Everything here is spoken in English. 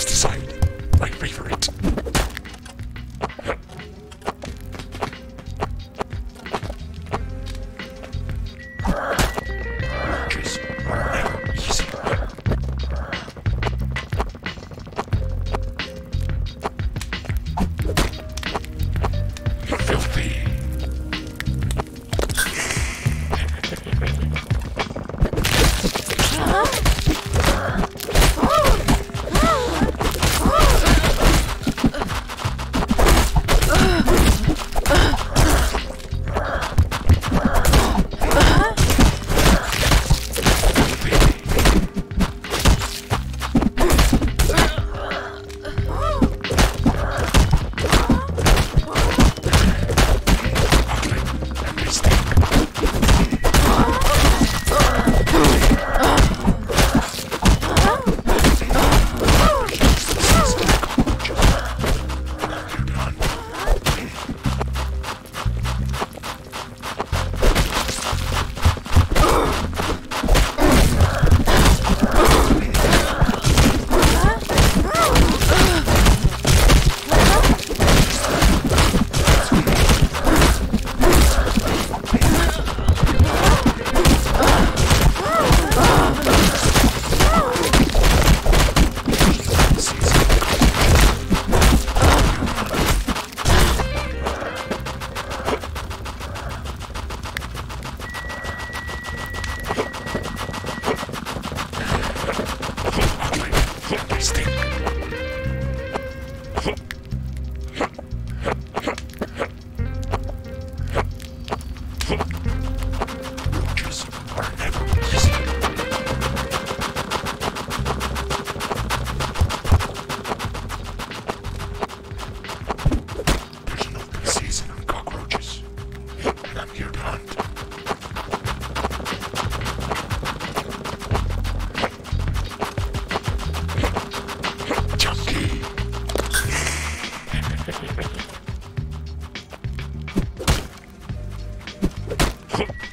Christ Cool.